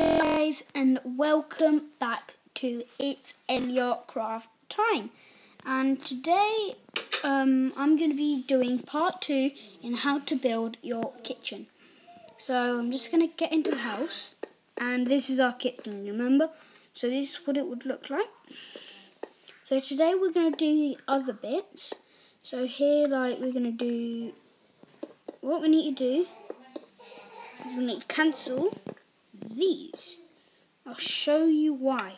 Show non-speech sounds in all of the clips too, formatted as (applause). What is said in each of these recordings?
Guys, and welcome back to It's Elliot Craft Time. And today, um, I'm going to be doing part two in how to build your kitchen. So I'm just going to get into the house, and this is our kitchen. Remember? So this is what it would look like. So today we're going to do the other bits. So here, like, we're going to do what we need to do. We need to cancel these. I'll show you why.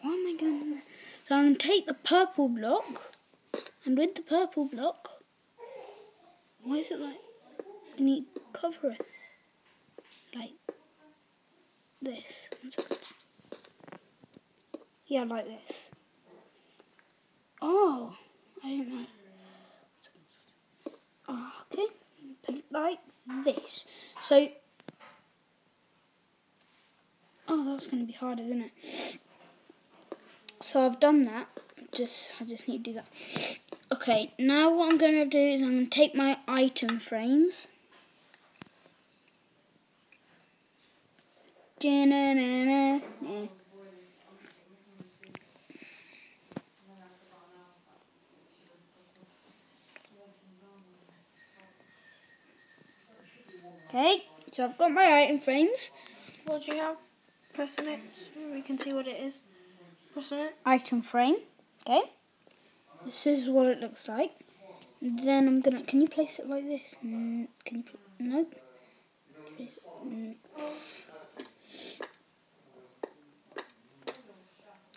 Why am I going to... So I'm going to take the purple block, and with the purple block, why is it like... I need cover it. Like this. Yeah, like this. Oh, I don't know. Oh, okay, put it like this. So Oh, that's going to be hard, isn't it? So I've done that. Just I just need to do that. Okay, now what I'm going to do is I'm going to take my item frames. Okay, so I've got my item frames. What do you have? Press on it so we can see what it is. Press on it. Item frame. Okay. This is what it looks like. Then I'm gonna. Can you place it like this? Mm, can you? No. Mm.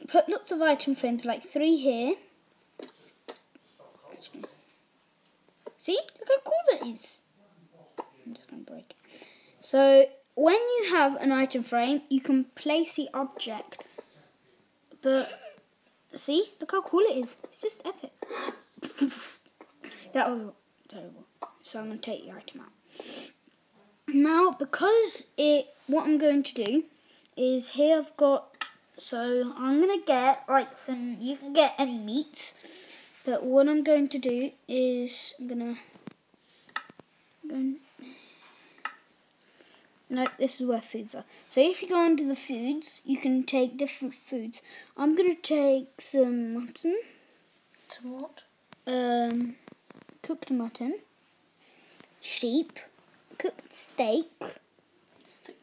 Put lots of item frames, like three here. See? Look how cool that is. I'm just gonna break it. So when you have an item frame, you can place the object. But see, look how cool it is. It's just epic. (laughs) that was terrible. So I'm going to take the item out. Now, because it, what I'm going to do is here I've got, so I'm going to get like some, you can get any meats. But what I'm going to do is I'm going to, no, this is where foods are. So if you go onto the foods, you can take different foods. I'm going to take some mutton. Some what? Um, cooked mutton. Sheep. Cooked steak.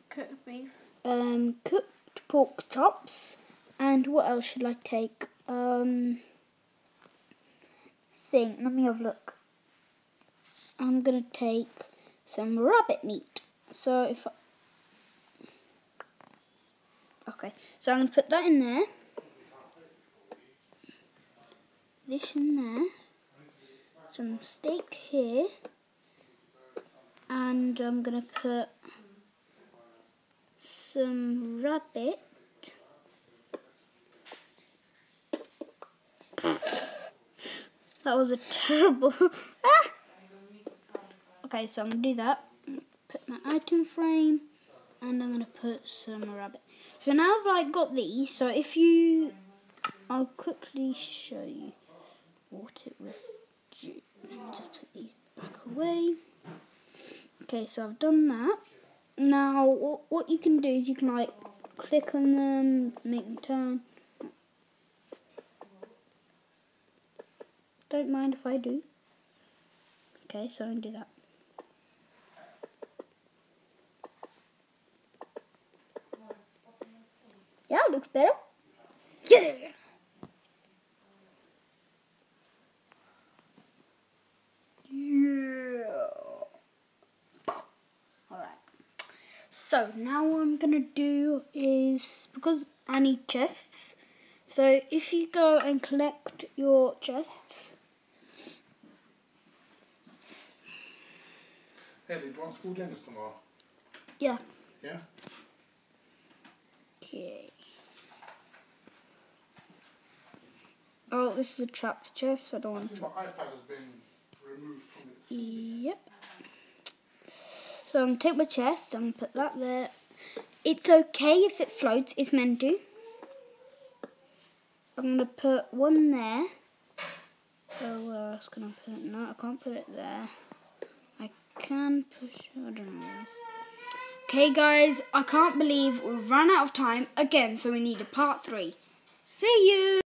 Cooked beef. Um, cooked pork chops. And what else should I take? Um, thing. Let me have a look. I'm going to take some rabbit meat. So if I, Okay, so I'm going to put that in there. This in there. Some steak here. And I'm going to put some rabbit. that was a terrible... (laughs) ah! Okay, so I'm going to do that. Put my item frame and I'm going to put some rabbit. So now I've like got these, so if you, I'll quickly show you what it will do. Let me just put these back away. Okay, so I've done that. Now, what, what you can do is you can like click on them, make them turn. Don't mind if I do. Okay, so I'm going to do that. Yeah, it looks better. Yeah. Yeah. Alright. So now what I'm gonna do is because I need chests. So if you go and collect your chests. Hey, do you want school dentist tomorrow? Yeah. Yeah? Okay. Oh, this is a trapped chest. I don't want to. My iPad has been removed from its. Yep. So I'm gonna take my chest. I'm put that there. It's okay if it floats. It's meant to. I'm gonna put one there. Oh, where else can I put it? No, I can't put it there. I can push. I don't know. Okay, guys, I can't believe we've run out of time again, so we need a part three. See you!